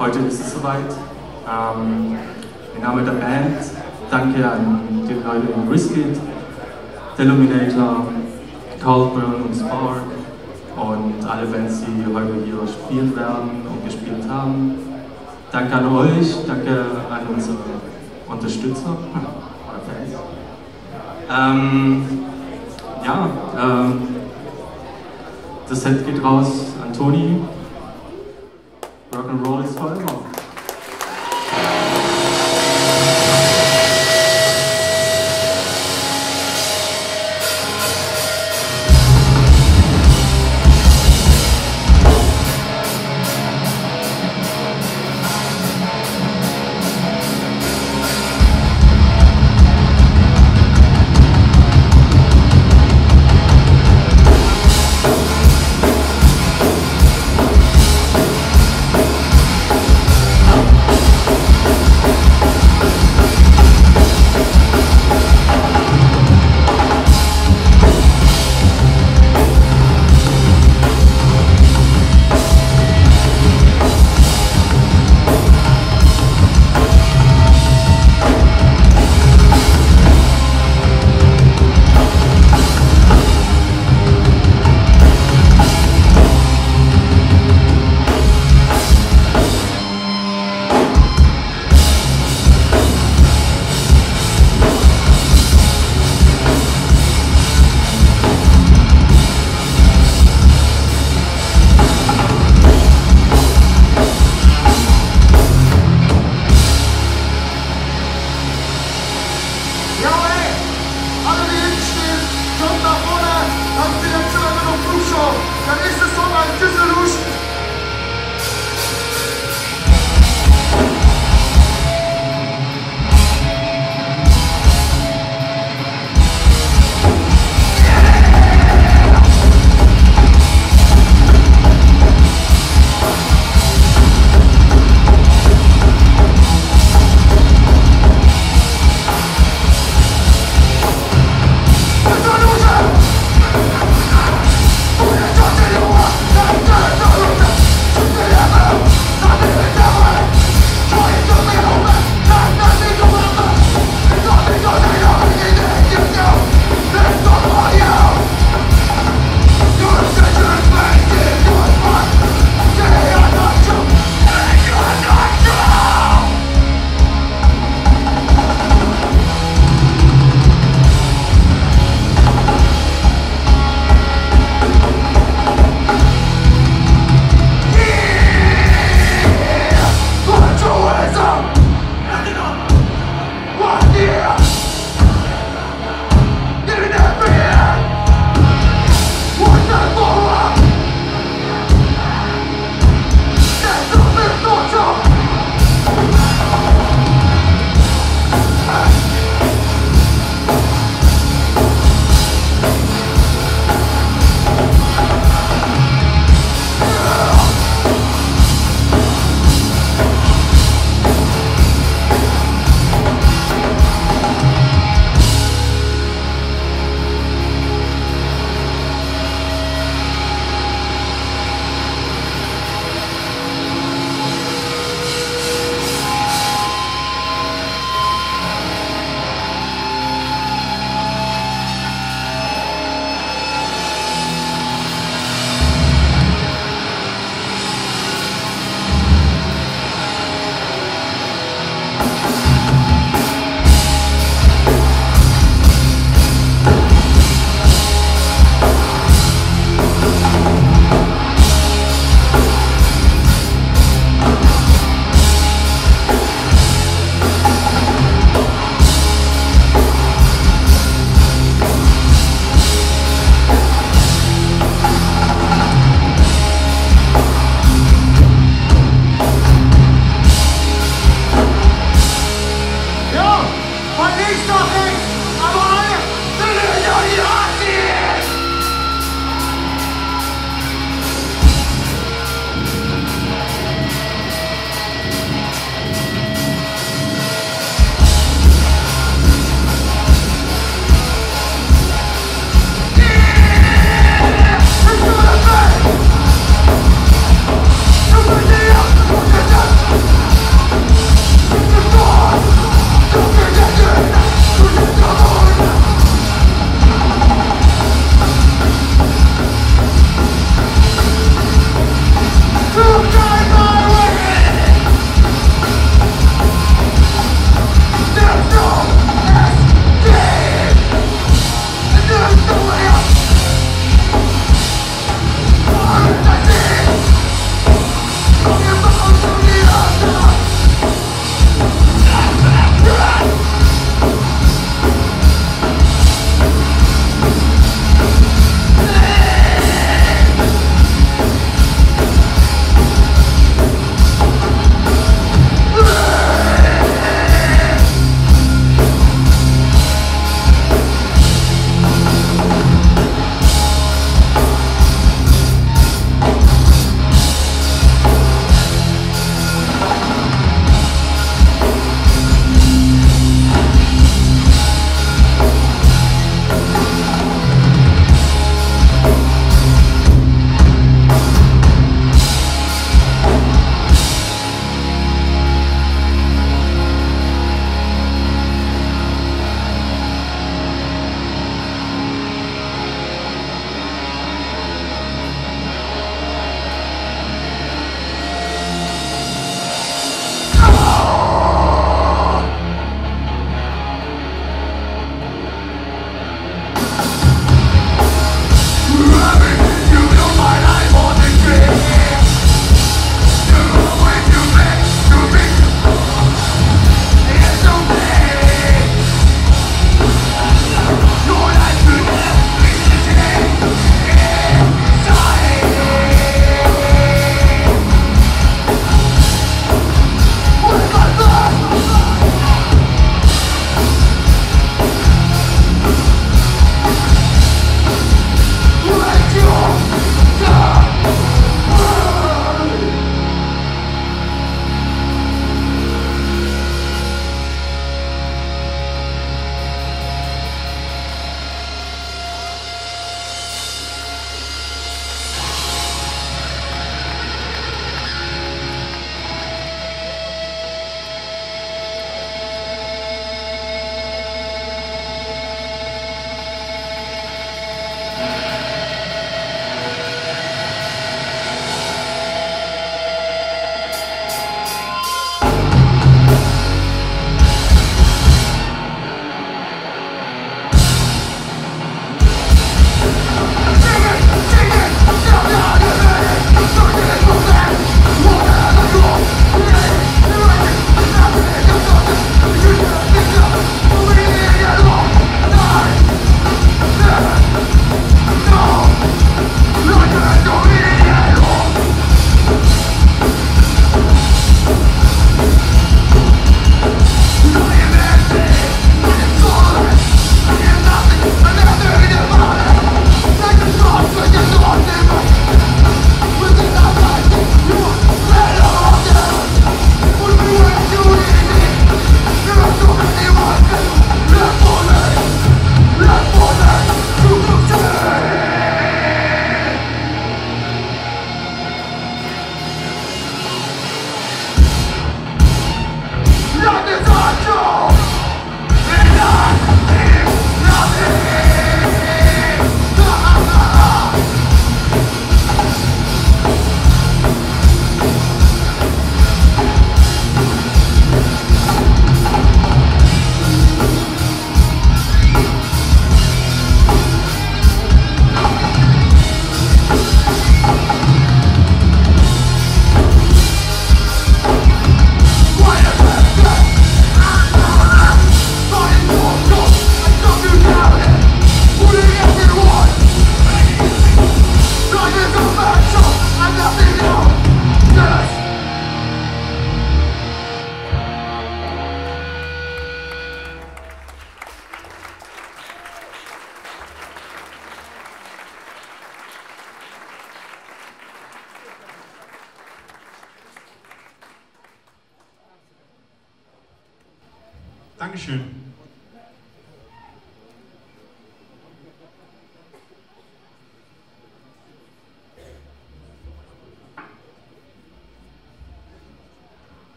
heute ist es soweit. Ähm, Im Namen der Band danke an die Leute in Brisket, Deluminator, Caldburn und Spark und alle Bands, die heute hier spielen werden und gespielt haben. Danke an euch, danke an unsere Unterstützer. Ähm, ja, ähm, das Set geht raus an Toni. Rock and roll is forever.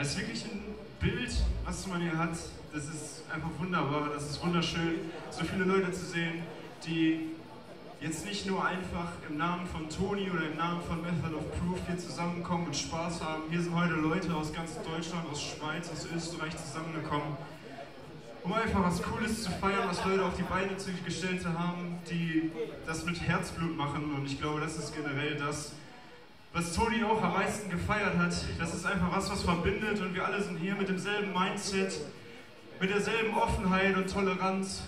Es ist wirklich ein Bild, was man hier hat. Das ist einfach wunderbar, das ist wunderschön, so viele Leute zu sehen, die jetzt nicht nur einfach im Namen von Toni oder im Namen von Method of Proof hier zusammenkommen und Spaß haben. Hier sind heute Leute aus ganz Deutschland, aus Schweiz, aus Österreich zusammengekommen, um einfach was Cooles zu feiern, was Leute auf die Beine gestellt haben, die das mit Herzblut machen. Und ich glaube, das ist generell das, was Toni auch am meisten gefeiert hat. Das ist einfach was, was verbindet und wir alle sind hier mit demselben Mindset, mit derselben Offenheit und Toleranz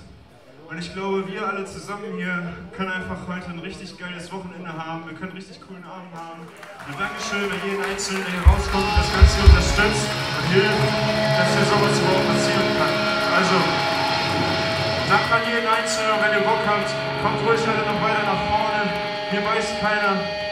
und ich glaube, wir alle zusammen hier können einfach heute ein richtig geiles Wochenende haben. Wir können einen richtig coolen Abend haben. Und Dankeschön an jeden Einzelnen, der hier rauskommt und das Ganze unterstützt und hilft, dass hier sowas überhaupt passieren kann. Also, danke an jeden Einzelnen wenn ihr Bock habt, kommt ruhig alle noch weiter nach vorne. Hier weiß keiner.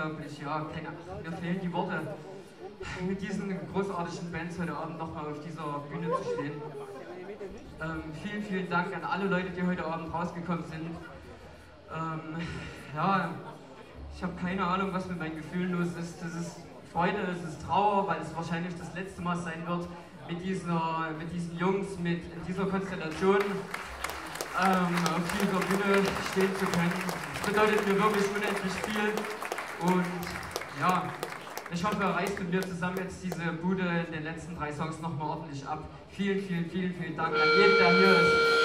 unglaublich, ja, keine, mir fehlen die Worte, mit diesen großartigen Bands heute Abend nochmal auf dieser Bühne zu stehen. Ähm, vielen, vielen Dank an alle Leute, die heute Abend rausgekommen sind. Ähm, ja, ich habe keine Ahnung, was mit meinen Gefühlen los ist. Das ist Freude, es ist Trauer, weil es wahrscheinlich das letzte Mal sein wird, mit, dieser, mit diesen Jungs, mit in dieser Konstellation ähm, auf dieser Bühne stehen zu können. Das bedeutet mir wirklich unendlich viel. Und ja, ich hoffe, er reißt mit mir zusammen jetzt diese Bude in den letzten drei Songs nochmal ordentlich ab. Vielen, vielen, vielen, vielen Dank an jeden, der hier ist.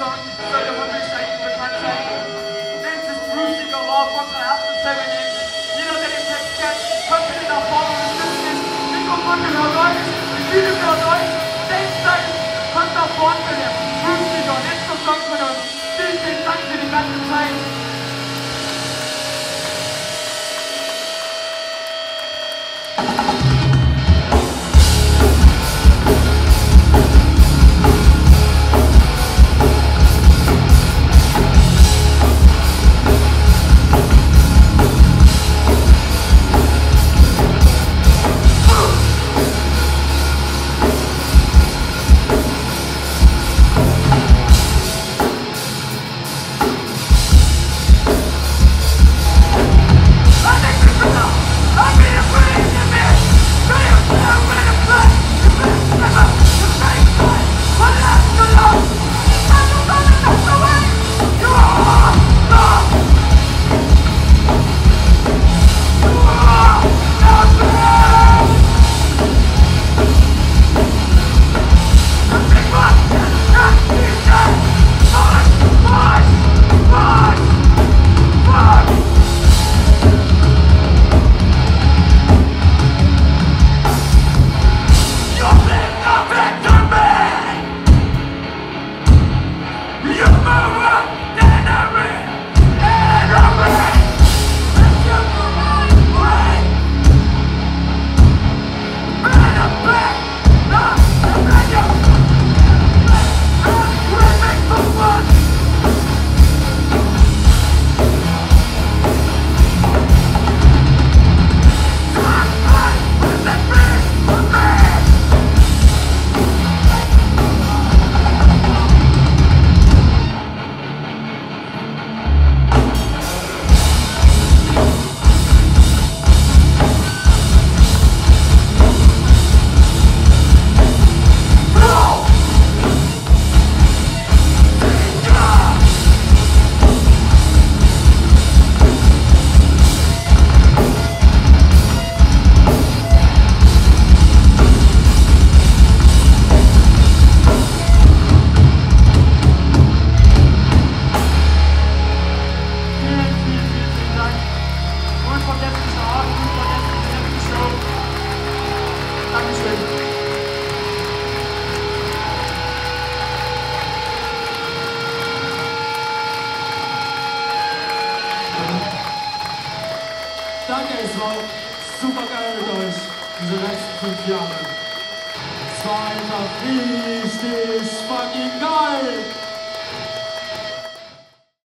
son, so the woman shake the country. Then to bruising your law from the house seven years. You know that it takes that, hoping in our father and sisters. We go look at our lives, we do our lives. Then say, hunt our father for them, bruising on, it's the song for them. These things don't to change.